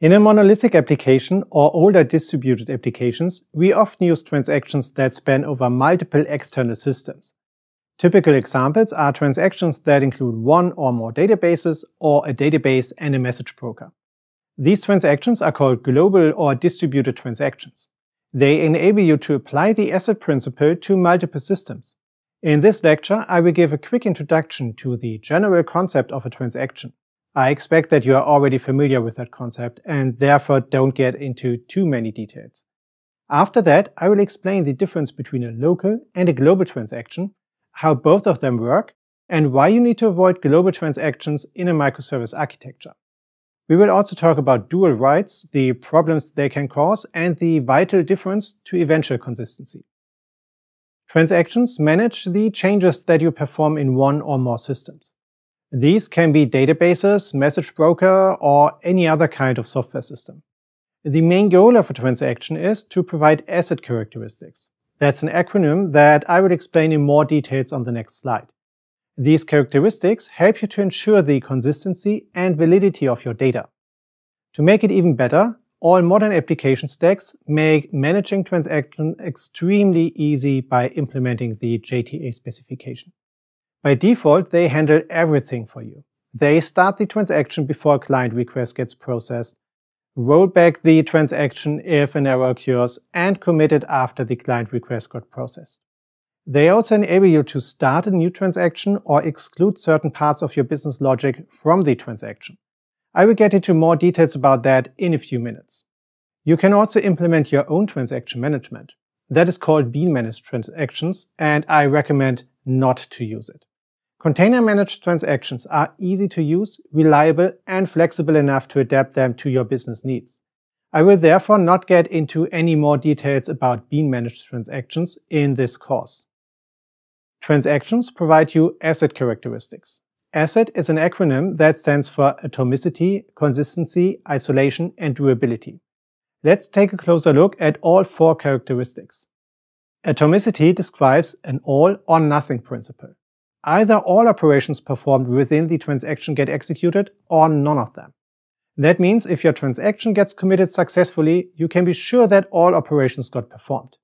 In a monolithic application or older distributed applications, we often use transactions that span over multiple external systems. Typical examples are transactions that include one or more databases or a database and a message broker. These transactions are called global or distributed transactions. They enable you to apply the ACID principle to multiple systems. In this lecture, I will give a quick introduction to the general concept of a transaction. I expect that you are already familiar with that concept and therefore don't get into too many details. After that, I will explain the difference between a local and a global transaction, how both of them work, and why you need to avoid global transactions in a microservice architecture. We will also talk about dual writes, the problems they can cause, and the vital difference to eventual consistency. Transactions manage the changes that you perform in one or more systems. These can be databases, message broker, or any other kind of software system. The main goal of a transaction is to provide ACID characteristics. That's an acronym that I will explain in more details on the next slide. These characteristics help you to ensure the consistency and validity of your data. To make it even better, all modern application stacks make managing transactions extremely easy by implementing the JTA specification. By default, they handle everything for you. They start the transaction before a client request gets processed, roll back the transaction if an error occurs, and commit it after the client request got processed. They also enable you to start a new transaction or exclude certain parts of your business logic from the transaction. I will get into more details about that in a few minutes. You can also implement your own transaction management. That is called bean managed transactions, and I recommend not to use it. Container managed transactions are easy to use, reliable, and flexible enough to adapt them to your business needs. I will therefore not get into any more details about bean managed transactions in this course. Transactions provide you ACID characteristics. ACID is an acronym that stands for atomicity, consistency, isolation, and durability. Let's take a closer look at all four characteristics. Atomicity describes an all or nothing principle. Either all operations performed within the transaction get executed or none of them. That means if your transaction gets committed successfully, you can be sure that all operations got performed.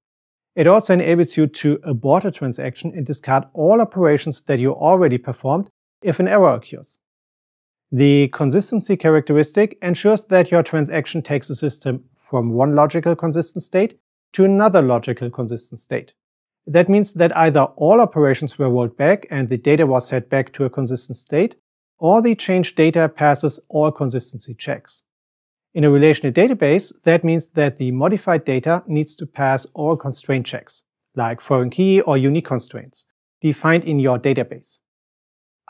It also enables you to abort a transaction and discard all operations that you already performed if an error occurs. The consistency characteristic ensures that your transaction takes the system from one logical consistent state to another logical consistent state. That means that either all operations were rolled back and the data was set back to a consistent state, or the changed data passes all consistency checks. In a relational database, that means that the modified data needs to pass all constraint checks, like foreign key or unique constraints, defined in your database.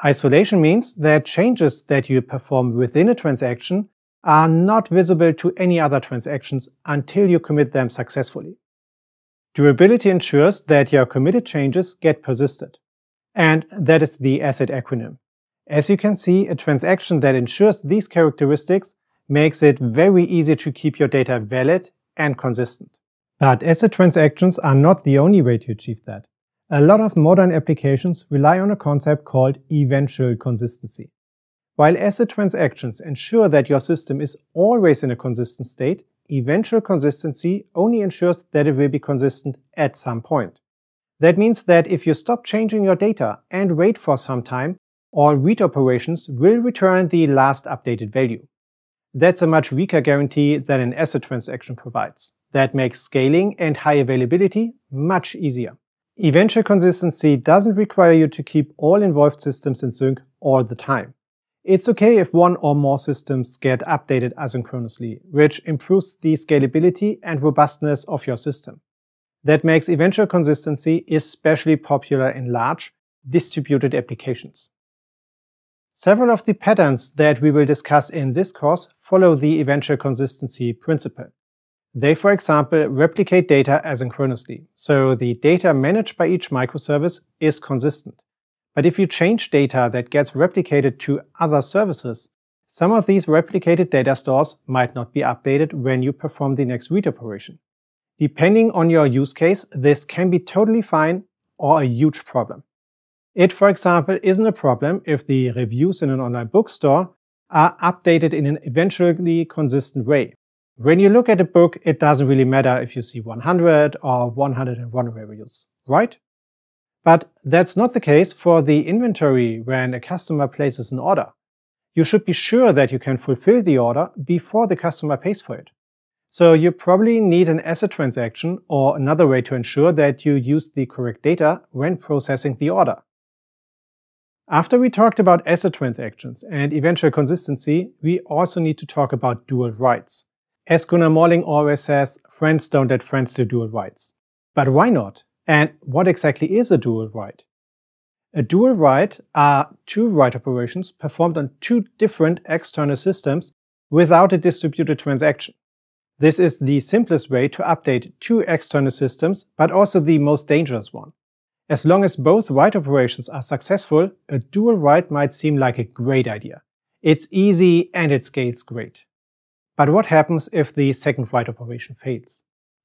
Isolation means that changes that you perform within a transaction are not visible to any other transactions until you commit them successfully. Durability ensures that your committed changes get persisted. And that is the ACID acronym. As you can see, a transaction that ensures these characteristics makes it very easy to keep your data valid and consistent. But ACID transactions are not the only way to achieve that. A lot of modern applications rely on a concept called eventual consistency. While ACID transactions ensure that your system is always in a consistent state, eventual consistency only ensures that it will be consistent at some point. That means that if you stop changing your data and wait for some time, all read operations will return the last updated value. That's a much weaker guarantee than an ACID transaction provides. That makes scaling and high availability much easier. Eventual consistency doesn't require you to keep all involved systems in sync all the time. It's okay if one or more systems get updated asynchronously, which improves the scalability and robustness of your system. That makes eventual consistency especially popular in large, distributed applications. Several of the patterns that we will discuss in this course follow the eventual consistency principle. They, for example, replicate data asynchronously, so the data managed by each microservice is consistent. But if you change data that gets replicated to other services, some of these replicated data stores might not be updated when you perform the next read operation. Depending on your use case, this can be totally fine or a huge problem. It, for example, isn't a problem if the reviews in an online bookstore are updated in an eventually consistent way. When you look at a book, it doesn't really matter if you see 100 or 101 reviews, right? But that's not the case for the inventory when a customer places an order. You should be sure that you can fulfill the order before the customer pays for it. So you probably need an ACID transaction or another way to ensure that you use the correct data when processing the order. After we talked about ACID transactions and eventual consistency, we also need to talk about dual writes. As Gunnar Morling always says, friends don't let friends do dual writes. But why not? And what exactly is a dual write? A dual write are two write operations performed on two different external systems without a distributed transaction. This is the simplest way to update two external systems, but also the most dangerous one. As long as both write operations are successful, a dual write might seem like a great idea. It's easy and it scales great. But what happens if the second write operation fails?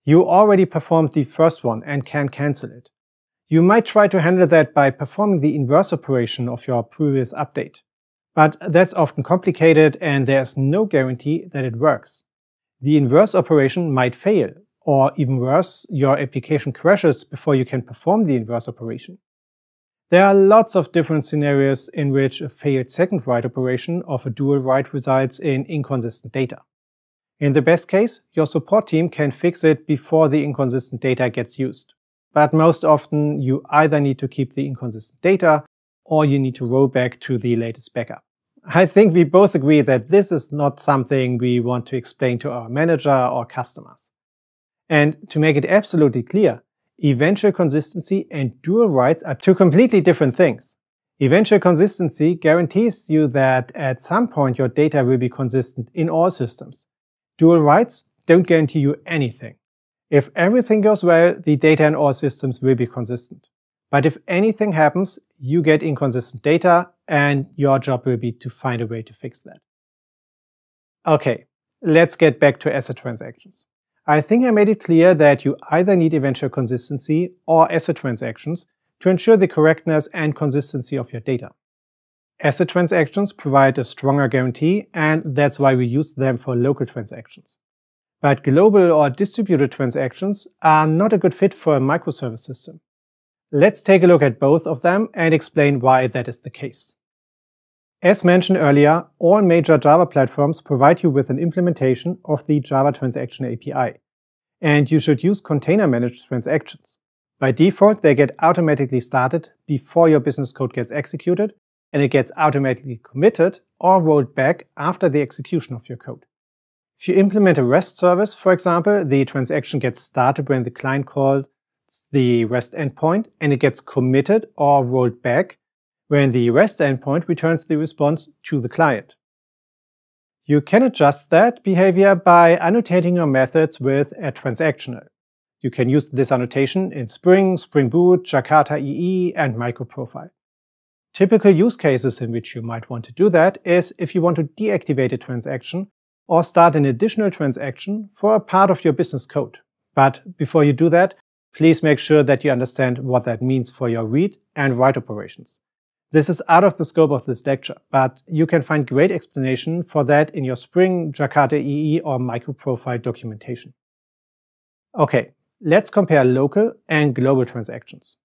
You already performed the first one and can cancel it. You might try to handle that by performing the inverse operation of your previous update. But that's often complicated and there's no guarantee that it works. The inverse operation might fail, or even worse, your application crashes before you can perform the inverse operation. There are lots of different scenarios in which a failed second write operation of a dual write results in inconsistent data. In the best case, your support team can fix it before the inconsistent data gets used. But most often, you either need to keep the inconsistent data or you need to roll back to the latest backup. I think we both agree that this is not something we want to explain to our manager or customers. And to make it absolutely clear, eventual consistency and dual writes are two completely different things. Eventual consistency guarantees you that at some point your data will be consistent in all systems. Dual writes don't guarantee you anything. If everything goes well, the data in all systems will be consistent. But if anything happens, you get inconsistent data and your job will be to find a way to fix that. Okay, let's get back to ACID transactions. I think I made it clear that you either need eventual consistency or ACID transactions to ensure the correctness and consistency of your data. ACID transactions provide a stronger guarantee, and that's why we use them for local transactions. But global or distributed transactions are not a good fit for a microservice system. Let's take a look at both of them and explain why that is the case. As mentioned earlier, all major Java platforms provide you with an implementation of the Java Transaction API, and you should use container-managed transactions. By default, they get automatically started before your business code gets executed and it gets automatically committed or rolled back after the execution of your code. If you implement a REST service, for example, the transaction gets started when the client calls the REST endpoint and it gets committed or rolled back when the REST endpoint returns the response to the client. You can adjust that behavior by annotating your methods with a transactional. You can use this annotation in Spring, Spring Boot, Jakarta EE, and MicroProfile. Typical use cases in which you might want to do that is if you want to deactivate a transaction or start an additional transaction for a part of your business code. But before you do that, please make sure that you understand what that means for your read and write operations. This is out of the scope of this lecture, but you can find great explanation for that in your Spring, Jakarta EE or MicroProfile documentation. Okay, let's compare local and global transactions.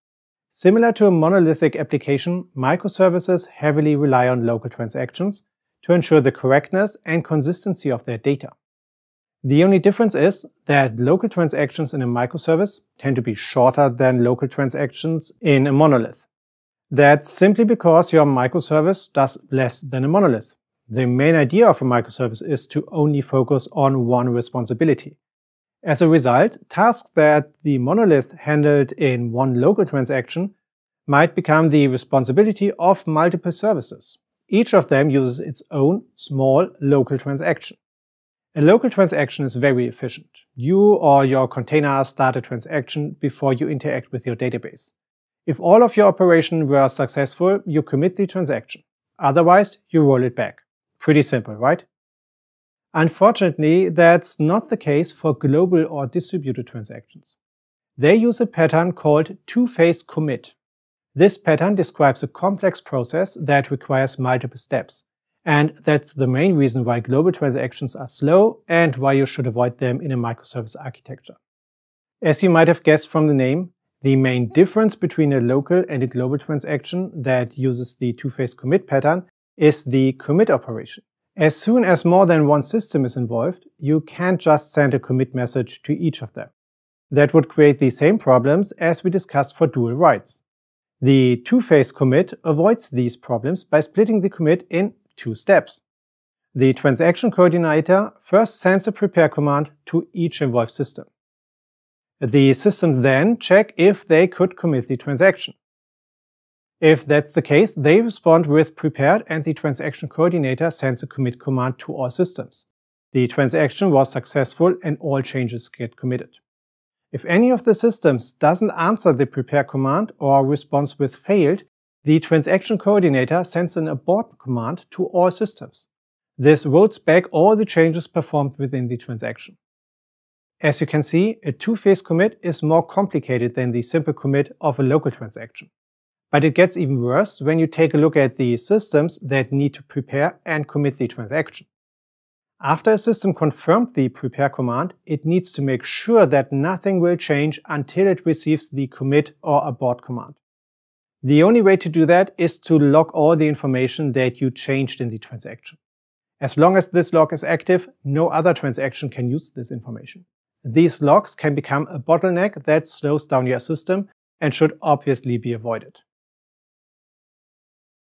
Similar to a monolithic application, microservices heavily rely on local transactions to ensure the correctness and consistency of their data. The only difference is that local transactions in a microservice tend to be shorter than local transactions in a monolith. That's simply because your microservice does less than a monolith. The main idea of a microservice is to only focus on one responsibility. As a result, tasks that the monolith handled in one local transaction might become the responsibility of multiple services. Each of them uses its own small local transaction. A local transaction is very efficient. You or your container start a transaction before you interact with your database. If all of your operations were successful, you commit the transaction. Otherwise, you roll it back. Pretty simple, right? Unfortunately, that's not the case for global or distributed transactions. They use a pattern called two-phase commit. This pattern describes a complex process that requires multiple steps, And that's the main reason why global transactions are slow and why you should avoid them in a microservice architecture. As you might have guessed from the name, the main difference between a local and a global transaction that uses the two-phase commit pattern is the commit operation. As soon as more than one system is involved, you can't just send a commit message to each of them. That would create the same problems as we discussed for dual writes. The two-phase commit avoids these problems by splitting the commit in two steps. The transaction coordinator first sends a prepare command to each involved system. The systems then check if they could commit the transaction. If that's the case, they respond with prepared and the transaction coordinator sends a commit command to all systems. The transaction was successful and all changes get committed. If any of the systems doesn't answer the prepare command or responds with failed, the transaction coordinator sends an abort command to all systems. This routes back all the changes performed within the transaction. As you can see, a two-phase commit is more complicated than the simple commit of a local transaction. But it gets even worse when you take a look at the systems that need to prepare and commit the transaction. After a system confirmed the prepare command, it needs to make sure that nothing will change until it receives the commit or abort command. The only way to do that is to log all the information that you changed in the transaction. As long as this log is active, no other transaction can use this information. These logs can become a bottleneck that slows down your system and should obviously be avoided.